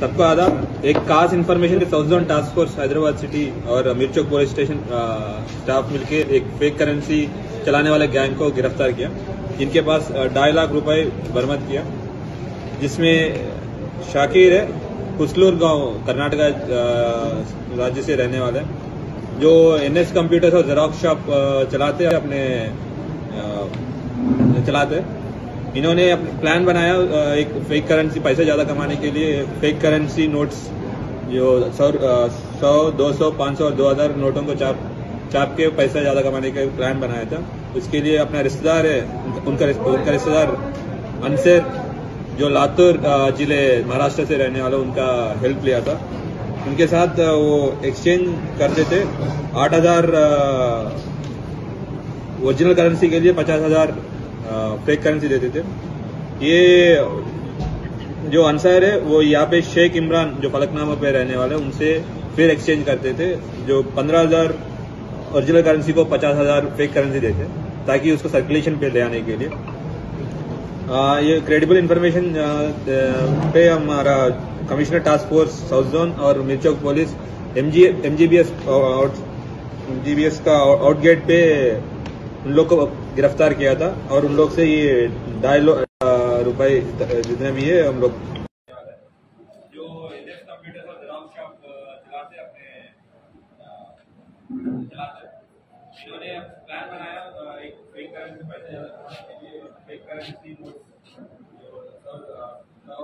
सबको आदाब एक खास इन्फॉर्मेशन के south zone task force Hyderabad city और मिर्चोक पुलिस स्टेशन स्टाफ मिलके एक फेक करेंसी चलाने वाले गैंग को गिरफ़्तार किया। इनके पास ढाई लाख रुपए बरामद किया। जिसमें शाकिर है, कुसलूर गाँव, कर्नाटका राज्य से रहने वाला जो एनएस कंप्यूटर्स और जेरोक्स शॉप चलाते हैं, अपने चलाते हैं। इन्होंने प्लान बनाया एक फेक करेंसी पैसे ज़्यादा कमाने के लिए फेक करेंसी नोट्स जो सौ सौ, दो सौ, पाँच सौ और दो हज़ार नोटों को चाप चाप के पैसा ज़्यादा कमाने का प्लान बनाया था। उसके लिए अपना रिश्तेदार है, उनका उनका रिश्तेदार अनसर, जो लातूर ज़िले महाराष्ट्र से रहने वाला, उनका हेल्प लिया था। उनके साथ वो एक्सचेंज करते थे। आठ हज़ार ओरिजिनल करेंसी के लिए पचास हज़ार फेक करेंसी देते थे। ये जो अंसार है वो यहाँ पे शेख इमरान जो फलकनामा पे रहने वाले उनसे फिर एक्सचेंज करते थे जो पंद्रह हज़ार ओरिजिनल करेंसी को पचास हज़ार फेक करेंसी देते ताकि उसको सर्कुलेशन पे ले आने के लिए। आ, ये क्रेडिबल इंफॉर्मेशन पे हमारा commissioner task force south zone और Mirchowk police MG MGBS MGBS का आउट गेट पे उन लोग को गिरफ़्तार किया था और उन लोग से ये ढाई लो- रुपए जितने भी है हम लोग जो एनएस कंप्यूटर और जेरोक्स शॉप चलाते अपने इन्होंने प्लान बनाया एक फेक करेंसी पैसे ज़्यादा कमाने के लिए फेक करेंसी नोट्स जो सौ